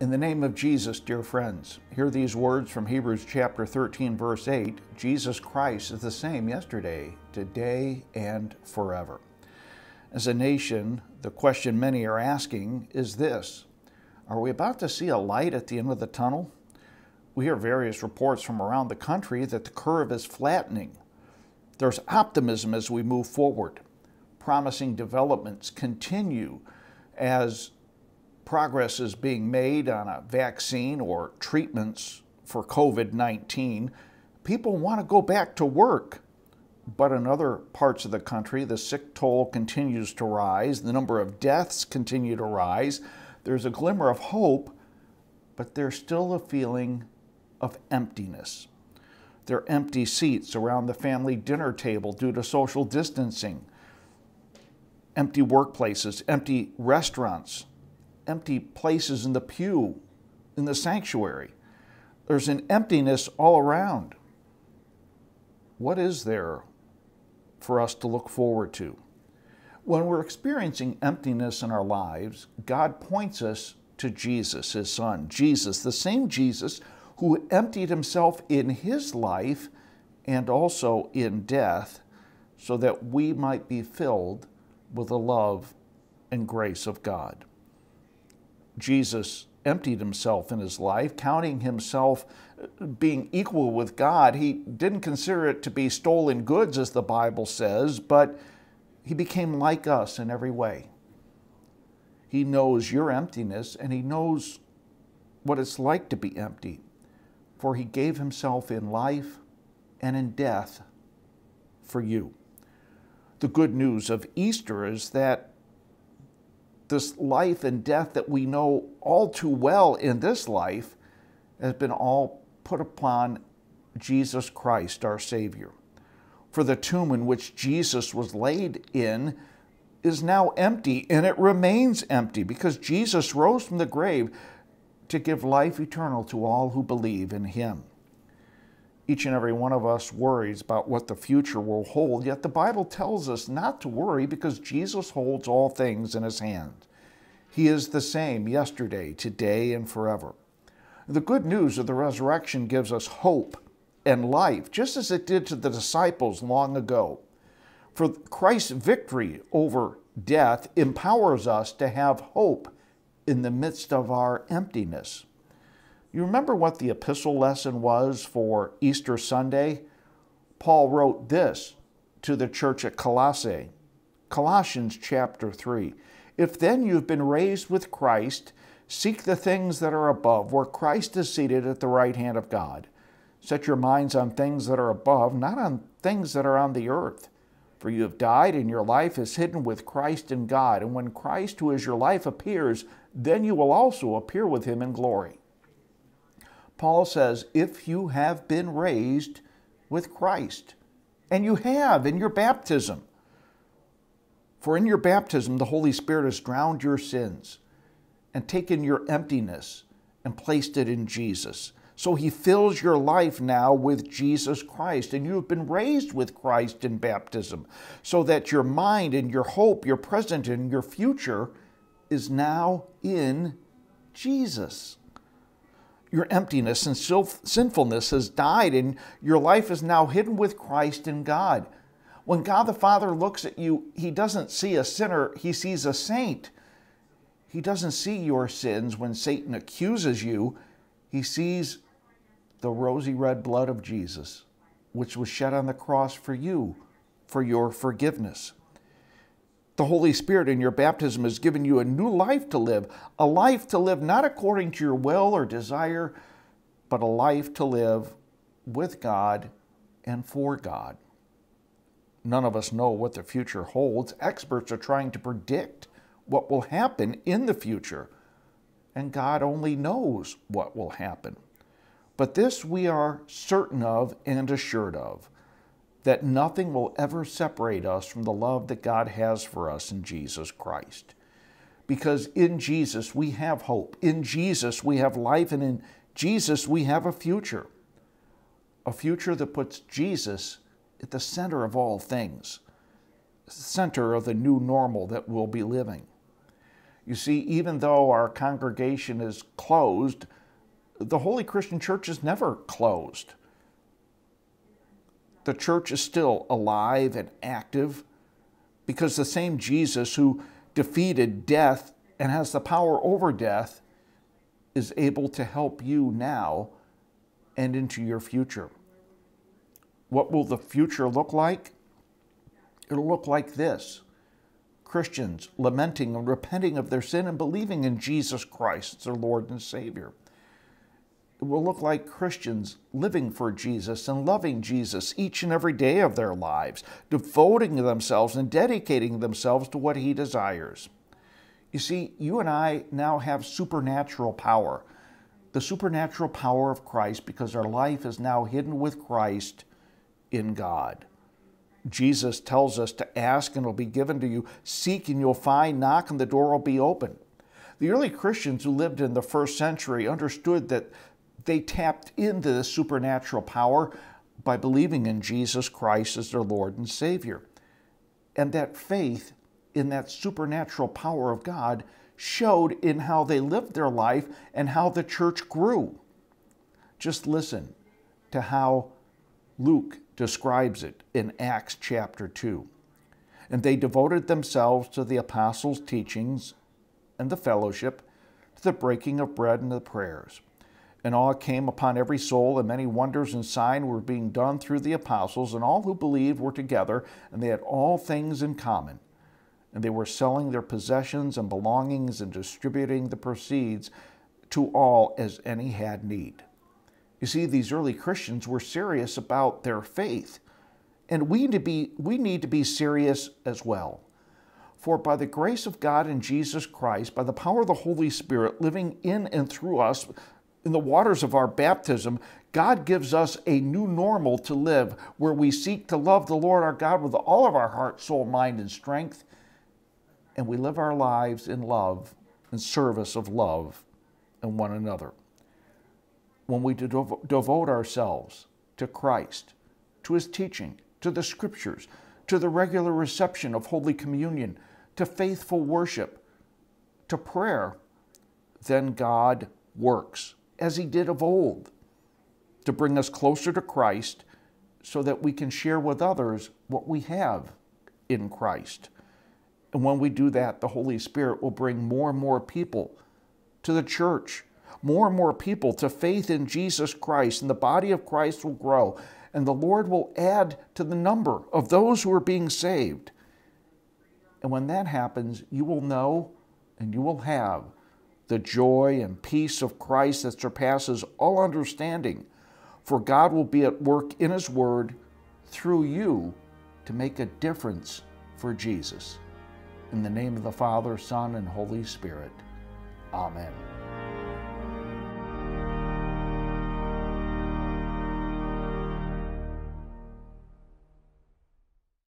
In the name of Jesus, dear friends, hear these words from Hebrews chapter 13, verse 8 Jesus Christ is the same yesterday, today, and forever. As a nation, the question many are asking is this Are we about to see a light at the end of the tunnel? We hear various reports from around the country that the curve is flattening. There's optimism as we move forward. Promising developments continue as progress is being made on a vaccine or treatments for COVID 19, people want to go back to work. But in other parts of the country, the sick toll continues to rise, the number of deaths continue to rise. There's a glimmer of hope, but there's still a feeling of emptiness. There are empty seats around the family dinner table due to social distancing, empty workplaces, empty restaurants, empty places in the pew, in the sanctuary. There's an emptiness all around. What is there for us to look forward to? When we're experiencing emptiness in our lives, God points us to Jesus, his son. Jesus, the same Jesus who emptied himself in his life and also in death so that we might be filled with the love and grace of God. Jesus emptied himself in his life, counting himself uh, being equal with God. He didn't consider it to be stolen goods, as the Bible says, but he became like us in every way. He knows your emptiness and he knows what it's like to be empty, for he gave himself in life and in death for you. The good news of Easter is that this life and death that we know all too well in this life has been all put upon Jesus Christ, our Savior. For the tomb in which Jesus was laid in is now empty, and it remains empty because Jesus rose from the grave to give life eternal to all who believe in Him. Each and every one of us worries about what the future will hold, yet the Bible tells us not to worry because Jesus holds all things in his hand. He is the same yesterday, today, and forever. The good news of the resurrection gives us hope and life, just as it did to the disciples long ago. For Christ's victory over death empowers us to have hope in the midst of our emptiness. You remember what the epistle lesson was for Easter Sunday? Paul wrote this to the church at Colossae, Colossians chapter 3. If then you have been raised with Christ, seek the things that are above, where Christ is seated at the right hand of God. Set your minds on things that are above, not on things that are on the earth. For you have died, and your life is hidden with Christ in God. And when Christ, who is your life, appears, then you will also appear with him in glory. Paul says, if you have been raised with Christ, and you have in your baptism, for in your baptism the Holy Spirit has drowned your sins and taken your emptiness and placed it in Jesus. So he fills your life now with Jesus Christ, and you have been raised with Christ in baptism, so that your mind and your hope, your present and your future, is now in Jesus your emptiness and sinfulness has died, and your life is now hidden with Christ in God. When God the Father looks at you, He doesn't see a sinner, He sees a saint. He doesn't see your sins when Satan accuses you. He sees the rosy red blood of Jesus, which was shed on the cross for you, for your forgiveness. The Holy Spirit in your baptism has given you a new life to live, a life to live not according to your will or desire, but a life to live with God and for God. None of us know what the future holds. Experts are trying to predict what will happen in the future, and God only knows what will happen. But this we are certain of and assured of that nothing will ever separate us from the love that God has for us in Jesus Christ. Because in Jesus we have hope, in Jesus we have life, and in Jesus we have a future. A future that puts Jesus at the center of all things, center of the new normal that we'll be living. You see, even though our congregation is closed, the Holy Christian Church is never closed. The church is still alive and active because the same Jesus who defeated death and has the power over death is able to help you now and into your future. What will the future look like? It'll look like this Christians lamenting and repenting of their sin and believing in Jesus Christ their Lord and Savior. Will look like Christians living for Jesus and loving Jesus each and every day of their lives, devoting themselves and dedicating themselves to what He desires. You see, you and I now have supernatural power. The supernatural power of Christ because our life is now hidden with Christ in God. Jesus tells us to ask and it'll be given to you, seek and you'll find, knock and the door will be open. The early Christians who lived in the first century understood that they tapped into the supernatural power by believing in Jesus Christ as their Lord and Savior. And that faith in that supernatural power of God showed in how they lived their life and how the church grew. Just listen to how Luke describes it in Acts chapter 2. And they devoted themselves to the apostles' teachings and the fellowship, to the breaking of bread and the prayers. And awe came upon every soul, and many wonders and signs were being done through the apostles, and all who believed were together, and they had all things in common and they were selling their possessions and belongings and distributing the proceeds to all as any had need. You see, these early Christians were serious about their faith, and we need to be, we need to be serious as well. For by the grace of God in Jesus Christ, by the power of the Holy Spirit living in and through us, in the waters of our baptism, God gives us a new normal to live where we seek to love the Lord our God with all of our heart, soul, mind, and strength and we live our lives in love, in service of love and one another. When we devote ourselves to Christ, to His teaching, to the Scriptures, to the regular reception of Holy Communion, to faithful worship, to prayer, then God works as He did of old to bring us closer to Christ so that we can share with others what we have in Christ. And when we do that, the Holy Spirit will bring more and more people to the church, more and more people to faith in Jesus Christ, and the body of Christ will grow, and the Lord will add to the number of those who are being saved. And when that happens, you will know and you will have the joy and peace of Christ that surpasses all understanding. For God will be at work in His Word through you to make a difference for Jesus. In the name of the Father, Son, and Holy Spirit. Amen.